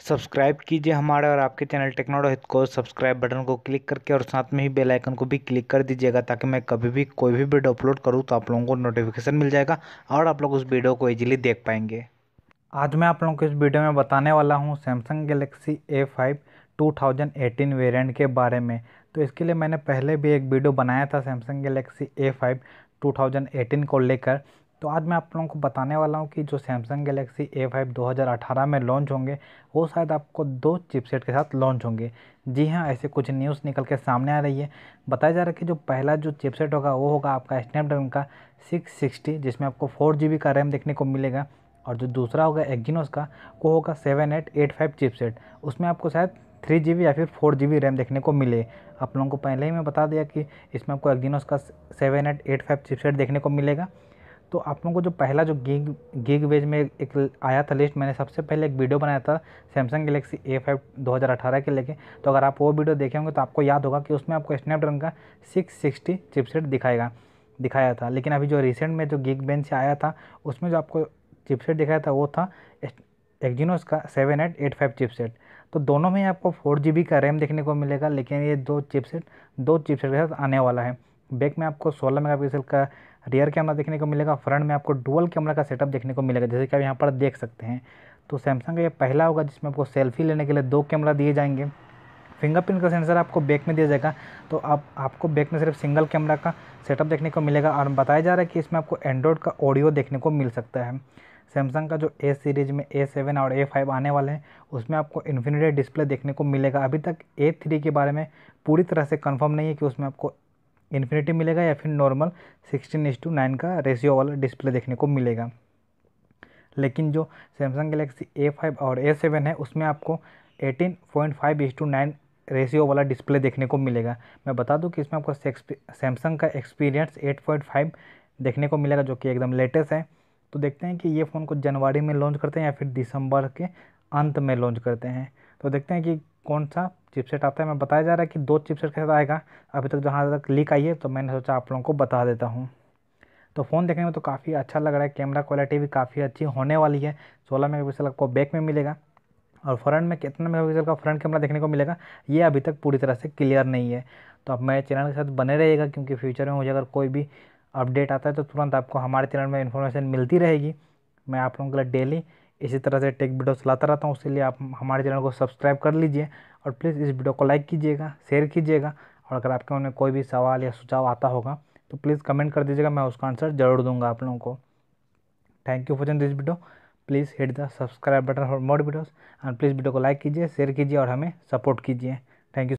Subscribe कीजिए हमारे और आपके चैनल टेक्नोडो हित को, सब्सक्राइब बटन को क्लिक करके और साथ में ही बेल आइकन को भी क्लिक कर दीजिएगा ताकि मैं कभी भी कोई भी वीडियो अपलोड करूँ तो आप लोगों को नोटिफिकेशन मिल जाएगा और आप लोग उस वीडियो को ईजिली देख पाएँगे। आज मैं आप लोगों को इस वीडियो में बताने वाला हूँ Samsung Galaxy A five two के बारे में। तो इसके लिए मैंने पहले भी एक वीडियो बनाया था Samsung Galaxy A five two thousand eighteen को लेकर। तो आज मैं आप लोगों को बताने वाला हूँ कि जो सैमसंग गैलेक्सी ए फाइव दो हज़ार अठारह में लॉन्च होंगे, वो शायद आपको दो चिपसेट के साथ लॉन्च होंगे। जी हाँ ऐसे कुछ न्यूज़ निकल के सामने आ रही है। बताया जा रहा है कि जो पहला जो चिपसेट होगा, वो होगा आपका स्नैपड्रैगन का सिक्स सिक्सटी जिसमें आपको फोर जी का रैम देखने को मिलेगा। और जो दूसरा होगा एक्जिनोस का, वो होगा seven eight eight five chipset उसमें आपको शायद थ्री जी या फिर फोर जी रैम देखने को मिले। आप लोगों को पहले ही मैं बता दिया कि इसमें आपको एक्जिनोस का seven eight eight five chipset देखने को मिलेगा। तो आप लोगों को जो पहला जो गिग गिग वेज में एक आया था लिस्ट मैंने सबसे पहले एक वीडियो बनाया था सैमसंग गलेक्सी ए फाइव दो हज़ार अठारह के लेके। तो अगर आप वो वीडियो देखे होंगे तो आपको याद होगा कि उसमें आपको स्नैपड्रैगन का सिक्स सिक्सटी चिपसेट दिखाएगा, दिखाया था। लेकिन अभी जो रिसेंट में जो गिग बेंच से आया था, उसमें जो आपको चिपसेट दिखाया था वो था एक्जिनोस का seven eight eight five chipset तो दोनों में आपको फोर जी बी का रैम देखने को मिलेगा, लेकिन ये दो चिपसेट दो चिपसेट के साथ आने वाला है। बैक में आपको 16 मेगापिक्सल का रियर कैमरा देखने को मिलेगा फ्रंट में आपको डुअल कैमरा का सेटअप देखने को मिलेगा, जैसे कि आप यहाँ पर देख सकते हैं। तो सैमसंग का ये पहला होगा, जिसमें आपको सेल्फी लेने के लिए दो कैमरा दिए जाएँगे। फिंगरप्रिंट का सेंसर आपको बैक में दिया जाएगा तो आप, आपको बैक में सिर्फ़ सिंगल कैमरा का सेटअप देखने को मिलेगा, और बताया जा रहा है कि इसमें आपको एंड्रॉयड का ऑडियो देखने को मिल सकता है। सैमसंग का जो ए सीरीज़ में ए सेवन और ए फाइव आने वाले हैं, उसमें आपको इन्फिनिटी डिस्प्ले देखने को मिलेगा। अभी तक ए थ्री के बारे में पूरी तरह से कंफर्म नहीं है कि उसमें आपको इन्फिनिटी मिलेगा या फिर normal sixteen is to nine का रेशियो वाला डिस्प्ले देखने को मिलेगा। लेकिन जो सैमसंग गलेक्सी ए फाइव और ए सेवन है, उसमें आपको eighteen point five is to nine ratio वाला डिस्प्ले देखने को मिलेगा। मैं बता दूँ कि इसमें आपको सैमसंग का एक्सपीरियंस एट पॉइंट फाइव देखने को मिलेगा, जो कि एकदम लेटेस्ट है। तो देखते हैं कि ये फ़ोन को जनवरी में लॉन्च करते हैं या फिर दिसंबर के अंत में लॉन्च करते हैं। तो देखते हैं कि कौन सा चिपसेट आता है, मैं बताया जा रहा है कि दो चिपसेट के साथ आएगा। अभी तक जहाँ तक लीक आई है तो मैंने सोचा आप लोगों को बता देता हूँ। तो फ़ोन देखने में तो काफ़ी अच्छा लग रहा है, कैमरा क्वालिटी भी काफ़ी अच्छी होने वाली है। सोलह मेगा पिक्सल आपको बैक में मिलेगा और फ्रंट में कितना मेगा पिक्सल का फ्रंट कैमरा देखने को मिलेगा, ये अभी तक पूरी तरह से क्लियर नहीं है। तो आप मेरे चैनल के साथ बने रहिएगा, क्योंकि फ्यूचर में मुझे अगर कोई भी अपडेट आता है तो तुरंत आपको हमारे चैनल में इन्फॉर्मेशन मिलती रहेगी। मैं आप लोगों के लिए डेली इसी तरह से टेक वीडियो चलाता रहता हूँ, उसके लिए आप हमारे चैनल को सब्सक्राइब कर लीजिए और प्लीज़ इस वीडियो को लाइक कीजिएगा, शेयर कीजिएगा और अगर आपके मन में कोई भी सवाल या सुझाव आता होगा तो प्लीज़ कमेंट कर दीजिएगा, मैं उसका आंसर ज़रूर दूँगा आप लोगों को। Thank you for this video please hit the subscribe button for more videos and please video को लाइक कीजिए शेयर कीजिए और हमें सपोर्ट कीजिए। Thank you